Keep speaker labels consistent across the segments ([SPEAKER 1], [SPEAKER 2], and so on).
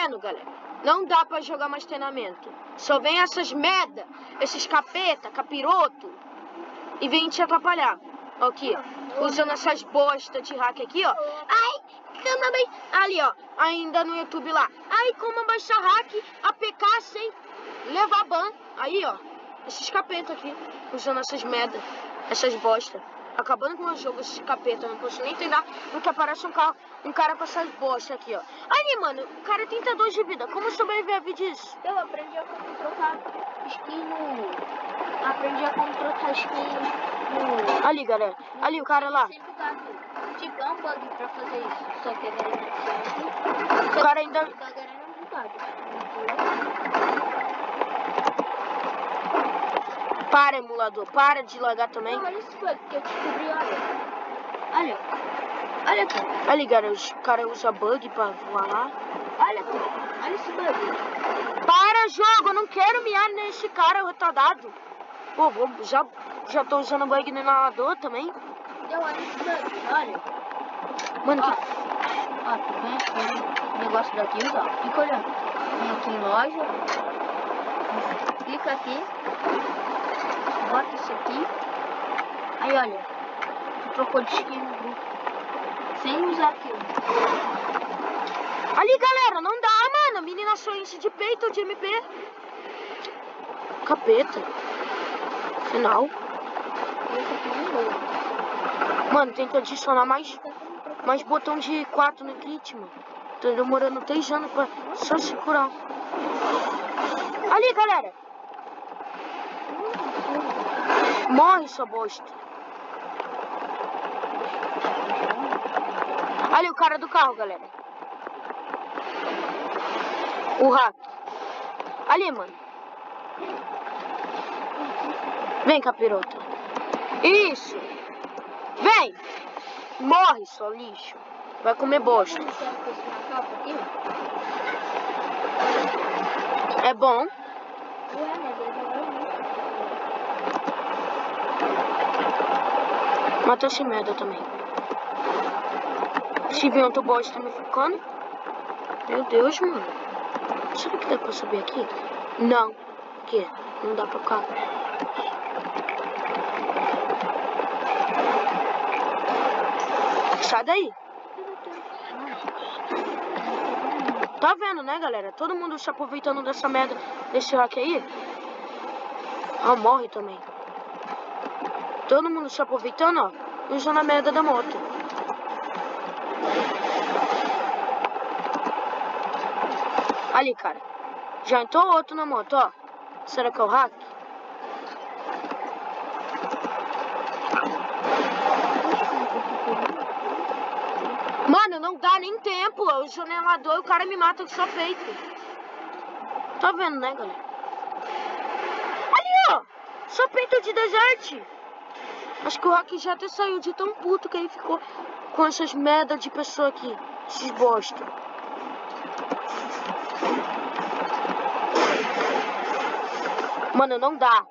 [SPEAKER 1] vendo, galera? Não dá pra jogar mais treinamento. Só vem essas merda, esses capeta, capiroto, e vem te atrapalhar. Aqui, ó. Usando essas bostas de hack aqui, ó. Ai, como bem. Ali, ó. Ainda no YouTube lá. Ai, como baixar hack, APK sem levar ban. Aí, ó. Esses capeta aqui. Usando essas merda, essas bostas acabando com o jogo esse capeta, não posso nem treinar, porque aparece um, carro, um cara com essas bostas aqui, ó. Aí, mano, o cara tem 32 de vida, como sobreviver a vida disso?
[SPEAKER 2] Eu aprendi a como trocar skin no... Aprendi a como trocar skin no...
[SPEAKER 1] Ali, galera, ali o cara lá.
[SPEAKER 2] Tipo, é um bug pra fazer isso, só que galera
[SPEAKER 1] O cara ainda... Para, emulador. Para de lagar também.
[SPEAKER 2] Não, olha bug que eu descobri, olha. Olha. Olha aqui.
[SPEAKER 1] Ali, galera. Os caras usam bug pra voar lá.
[SPEAKER 2] Olha aqui. Olha esse bug.
[SPEAKER 1] Para, jogo. Eu não quero miar nesse cara retardado. Pô, vou, já, já tô usando bug no inalador também.
[SPEAKER 2] Deu, olha esse bug. Olha.
[SPEAKER 1] Mano,
[SPEAKER 2] Ó,
[SPEAKER 1] que...
[SPEAKER 2] ó, tu vem aqui o negócio daqui, ó. Fica olhando. Vem aqui em loja. Clica aqui. Bota isso aqui. Aí, olha. Trocou de skin no grupo. Sem usar aquilo.
[SPEAKER 1] Ali, galera. Não dá, mano. Menina só enche de peito de MP. Capeta. Final. Mano, que adicionar mais, mais botão de 4 no kit, mano. Tô demorando 3 anos pra só se curar. Ali, galera. Morre, sua bosta. Ali o cara do carro, galera. O rato. Ali, mano. Vem, capirota. Isso. Vem. Morre, sua lixo. Vai comer bosta. É bom.
[SPEAKER 2] Ué, né? Ele vai dar
[SPEAKER 1] Mata esse merda também. Se vir outro bosta me ficando. Meu Deus, mano. Será que dá pra subir aqui? Não. Que? Não dá pra cá. Sai daí. Tá vendo, né, galera? Todo mundo se aproveitando dessa merda, desse hack aí. Ah, morre também. Todo mundo se aproveitando, ó. Usando a merda da moto. Ali, cara. Já entrou outro na moto, ó. Será que é o hack? Mano, não dá nem tempo. Eu sou nelador e o cara me mata só peito. Tá vendo, né, galera? Ali, ó. Só peito de deserte. Acho que o Rock já até saiu de tão puto que ele ficou com essas merda de pessoa aqui. Esses bosta. Mano, não dá.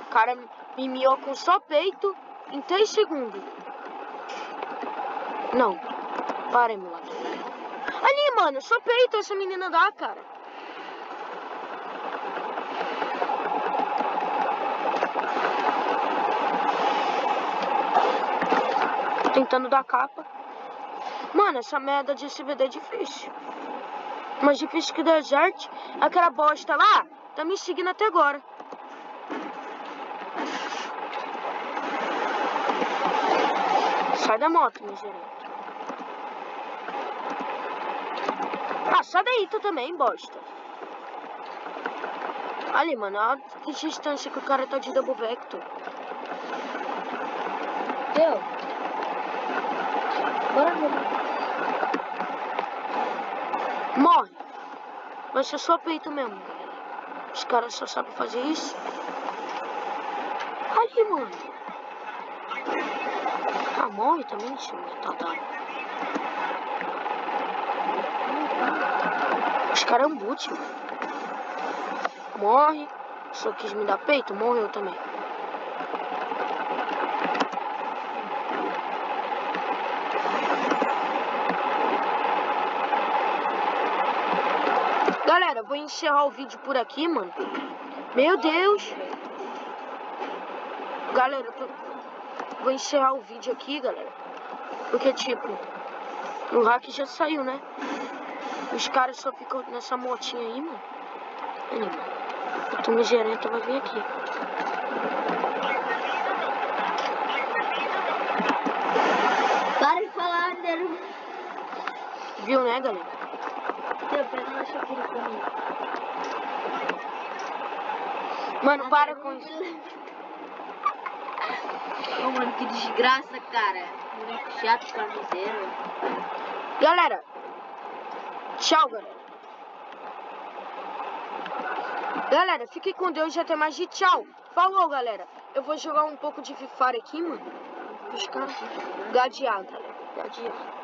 [SPEAKER 1] O cara me miou com só peito em 3 segundos. Não. Para, moleque. Ali, mano, só peito essa menina dá, cara. Tentando dar capa. Mano, essa merda de CVD é difícil. Mais difícil que o Desert. Aquela bosta lá tá me seguindo até agora. Sai da moto, miserável. Ah, sai daí tu também, bosta. Ali, mano, olha que distância que o cara tá de double vector.
[SPEAKER 2] Deu. Bora.
[SPEAKER 1] Morre. Vai ser só peito mesmo. Os caras só sabem fazer isso. Ali, mano. Ah, morre também, seu retardado. Os caras é um boot, mano. Morre. Só quis me dar peito, morreu também. Galera, vou encerrar o vídeo por aqui, mano. Meu Deus. Galera, tô... vou encerrar o vídeo aqui, galera. Porque, tipo, o hack já saiu, né? Os caras só ficam nessa motinha aí, mano. Aí. A turma gerenta vai vir aqui.
[SPEAKER 2] Para de falar, Nero.
[SPEAKER 1] Viu, né, galera? Mano, para com isso.
[SPEAKER 2] Ô, mano, que desgraça, cara. Moleque chato, camiseiro.
[SPEAKER 1] Galera, tchau, galera. Galera, fiquem com Deus e até mais de tchau. Falou, galera. Eu vou jogar um pouco de Fire aqui, mano. Os caras. Gadear, galera. Gadear.